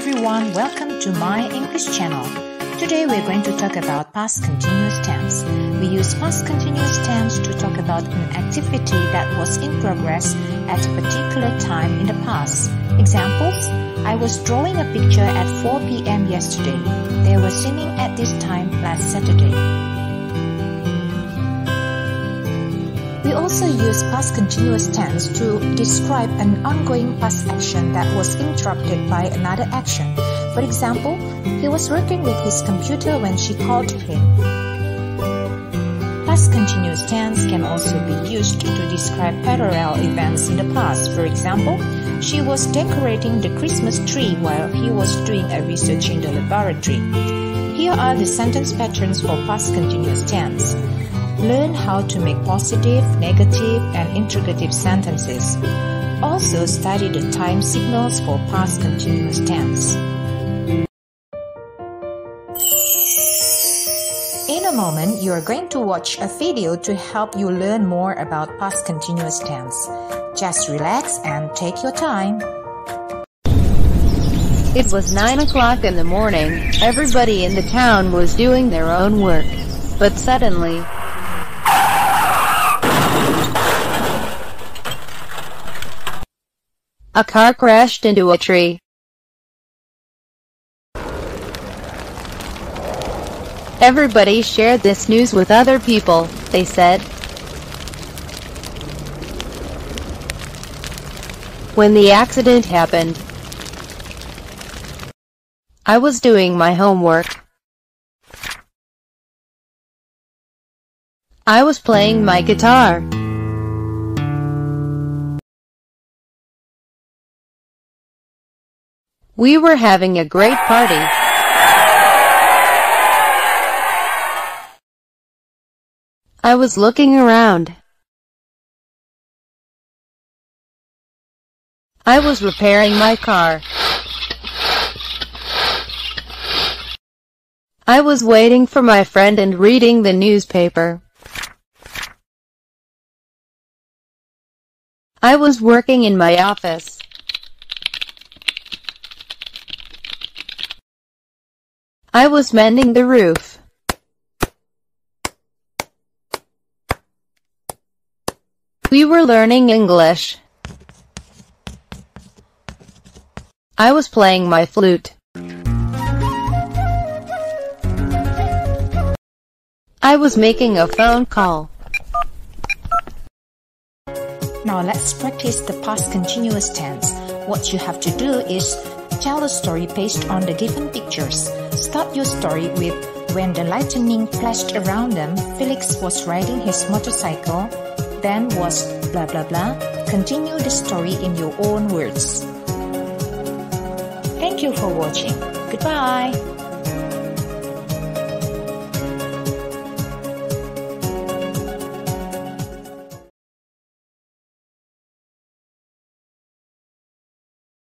everyone, welcome to my English channel. Today we're going to talk about past continuous tense. We use past continuous tense to talk about an activity that was in progress at a particular time in the past. Examples I was drawing a picture at 4 p.m. yesterday. They were singing at this time last Saturday. We also use past continuous tense to describe an ongoing past action that was interrupted by another action. For example, he was working with his computer when she called him. Past continuous tense can also be used to describe parallel events in the past. For example, she was decorating the Christmas tree while he was doing a research in the laboratory. Here are the sentence patterns for past continuous tense. How to make positive, negative, and interrogative sentences. Also study the time signals for past continuous tense. In a moment, you are going to watch a video to help you learn more about past continuous tense. Just relax and take your time. It was 9 o'clock in the morning, everybody in the town was doing their own work. But suddenly, A car crashed into a tree. Everybody shared this news with other people, they said. When the accident happened, I was doing my homework. I was playing my guitar. We were having a great party. I was looking around. I was repairing my car. I was waiting for my friend and reading the newspaper. I was working in my office. I was mending the roof. We were learning English. I was playing my flute. I was making a phone call. Now let's practice the past continuous tense. What you have to do is tell a story based on the given pictures. Start your story with when the lightning flashed around them, Felix was riding his motorcycle, then was blah blah blah. Continue the story in your own words. Thank you for watching. Goodbye.